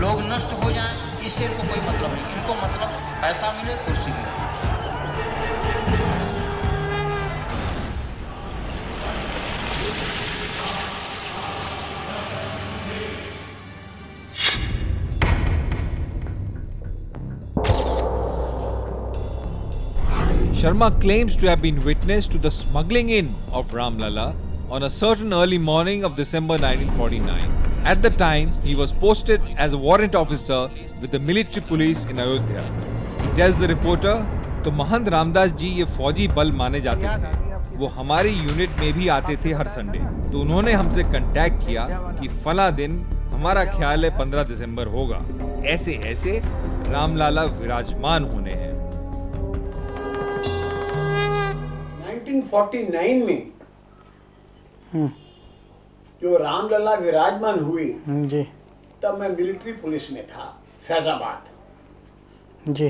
लोग नष्ट हो जाएँ इससे इनको कोई मतलब नहीं। इनको मतलब पैसा मिले, कुर्सी मिले। Sharma claims to have been witness to the smuggling in of Ramlala on a certain early morning of December 1949. At the time, he was posted as a warrant officer with the military police in Ayodhya. He tells the reporter, तो महंत रामदास जी ये फौजी बल माने जाते थे वो हमारी unit में भी आते थे हर संडे तो उन्होंने हमसे कांटेक्ट किया कि फला दिन हमारा ख्याल है 15 दिसंबर होगा ऐसे ऐसे रामलाला विराजमान होने हैं 1949 में जो रामलला विराजमान हुई जी। तब मैं मिलिट्री पुलिस में था फैजाबाद। जी।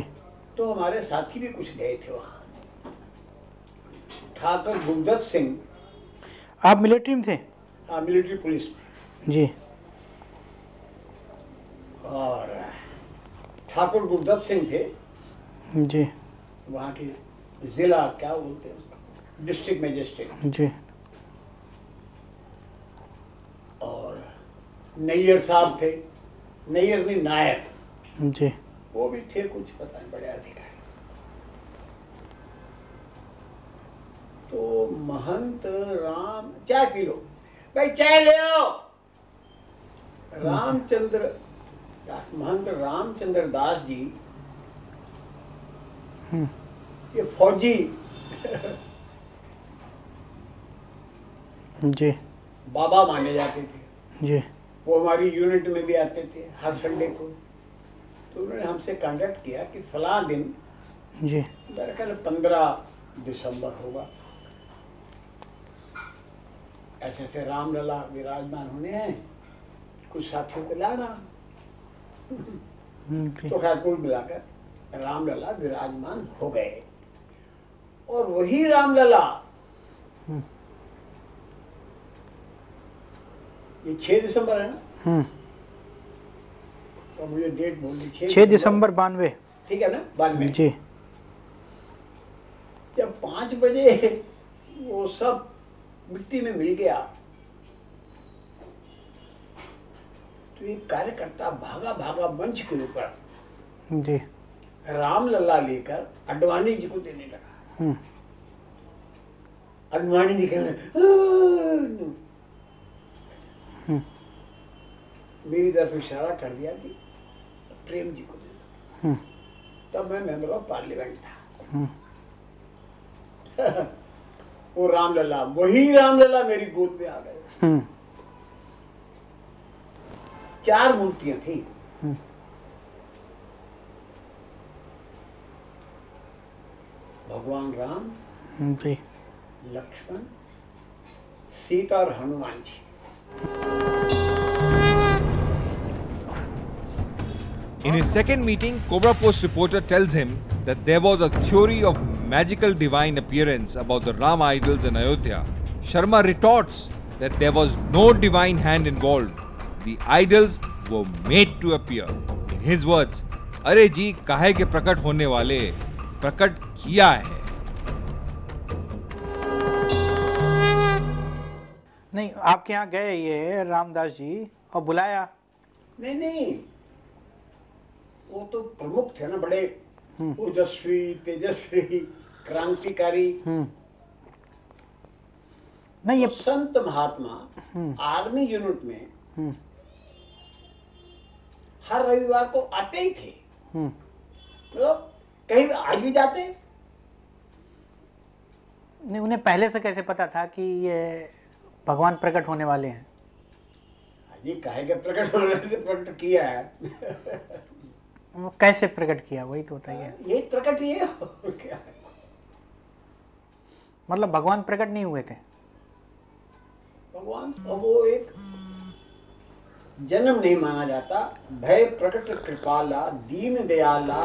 तो हमारे साथी भी कुछ गए थे वहाँ। ठाकुर गुरदत्त सिंह। आप मिलिट्री में थे? हाँ, मिलिट्री पुलिस में। जी। और ठाकुर गुरदत्त सिंह थे। जी। वहाँ के जिला क्या बोलते हैं डिस्ट्रिक्ट मजिस्ट्रेट। जी। और नैयर साहब थे नैयर नहीं नायर जी। वो भी थे कुछ पता नहीं बड़े अधिकारी। तो महंत राम चाय पी लो। भाई चाय ले आओ। रामचंद्र दास महंत रामचंद्र दास जी हम्म, ये फौजी जी। बाबा माने जाते थे। जी। वो हमारी यूनिट में भी आते थे हर संडे को। तो उन्होंने हमसे कांटेक्ट किया कि फला दिन जी। मेरा ख्याल पंद्रह दिसंबर होगा। ऐसे ऐसे रामलला विराजमान होने हैं। कुछ साथियों को लाना। हम्म, तो खैर कुल मिलाकर रामलला विराजमान हो गए। और वही रामलला ये छह दिसंबर है ना? हम्म, तो मुझे डेट बोल दी छः दिसंबर। बानवे। ठीक है ना? में जी। जब पाँच बजे वो सब मिट्टी में मिल गया तो एक कार्यकर्ता भागा भागा मंच के ऊपर जी। रामलला लेकर अडवाणी जी को देने लगा। हम्म, अडवाणी जी कहने मेरी तरफ़ इशारा कर दिया कि प्रेम जी को दे दो। हम्म, तब मैं मेंबर ऑफ़ पार्लियामेंट था। हम्म, वो रामलला वही रामलला मेरी गोद में आ गए। हम्म, चार मूर्तियाँ थी। हम्म। भगवान राम जी। लक्ष्मण सीता और Hanuman ji. In his second meeting, Cobra Post reporter tells him that there was a theory of magical divine appearance about the Ram idols in Ayodhya. Sharma retorts that there was no divine hand involved. The idols were made to appear. In his words, अरे जी काहे के प्रकट होने वाले प्रकट किया है नहीं आपके यहाँ गए ये रामदास जी और बुलाया। नहीं नहीं। वो तो प्रमुख थे ना बड़े। हम्म। ओजस्वी तेजस्वी क्रांतिकारी। हम्म, नहीं ये तो संत महात्मा हम्म, आर्मी यूनिट में हर रविवार को आते ही थे। मतलब कहीं आज भी जाते? नहीं उन्हें पहले से कैसे पता था कि ये भगवान प्रकट होने वाले हैं। ये काहे के प्रकट होने से प्रकट किया है। वो कैसे प्रकट किया? वही तो बताइए। ये प्रकट ही है। क्या? मतलब भगवान प्रकट नहीं हुए थे? भगवान अब वो एक जन्म नहीं माना जाता। भय प्रकट कृपाला दीन दयाला।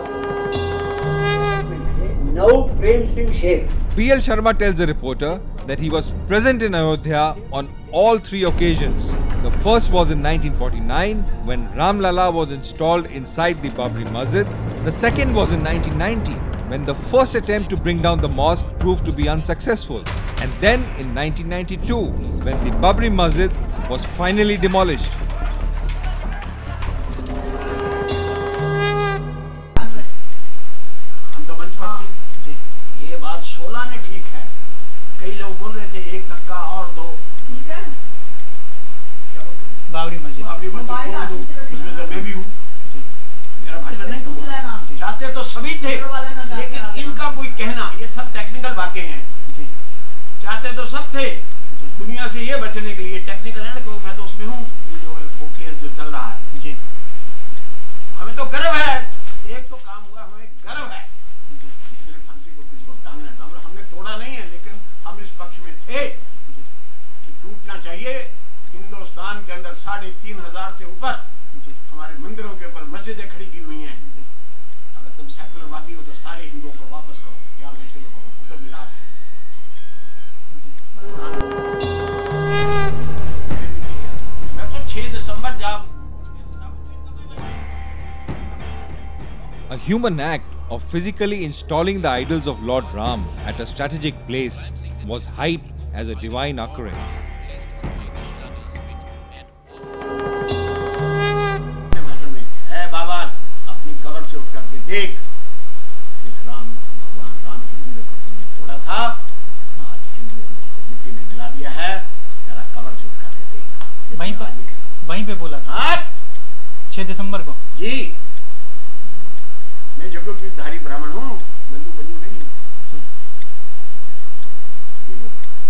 Nav Prem Singh Sheikh PL Sharma tells the reporter that he was present in Ayodhya on all three occasions. The first was in 1949 when Ram Lala was installed inside the Babri Masjid. The second was in 1990 when the first attempt to bring down the mosque proved to be unsuccessful. And then in 1992 when the Babri Masjid was finally demolished. सभी थे लेकिन इनका कोई कहना ये सब technical बातें हैं। चाहते तो सब थे दुनिया से ये बचने के लिए टेक्निकल है ना क्योंकि मैं तो उसमें हूँ जो वो केस जो चल रहा है। जी। हमें तो गर्व है एक तो काम हुआ हमें गर्व है। इसलिए फांसी को किसी को टांगना टांगना हमने तोड़ा नहीं है लेकिन हम इस पक्ष में थे कि टूटना चाहिए। हिंदुस्तान के अंदर साढ़े तीन हज़ार से ऊपर हमारे मंदिरों के ऊपर मस्जिदें खड़ी की हुई हैं। अगर हो तो सारे हिंदुओं को वापस करो यहाँ से शुरू करो कुतुब मीनार से मैं तो 6 दिसंबर जब A human act of physically installing the idols of Lord Ram at a strategic place was hyped as a divine occurrence. छह दिसंबर को। जी। मैं जगोधारी ब्राह्मण हूँ बंधु बंधु नहीं हूँ।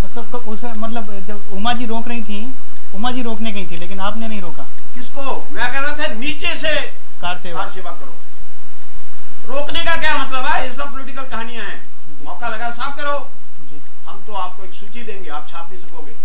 और उस मतलब जब उमा जी रोक रही थी उमा जी रोकने गई थी लेकिन आपने नहीं रोका। किसको? मैं कह रहा था नीचे से। कार सेवा। कार सेवा करो। रोकने का क्या मतलब है? ये सब पॉलिटिकल कहानियाँ हैं। मौका लगा साफ़ करो। जी। हम तो आपको एक सूची देंगे आप छाप नहीं सकोगे।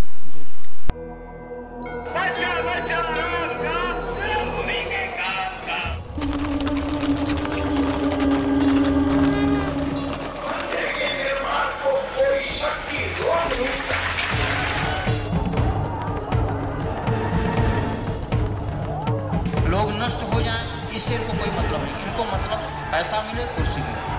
लोग नष्ट हो जाएँ इससे इनको कोई मतलब नहीं। इनको मतलब पैसा मिले, कुर्सी मिले।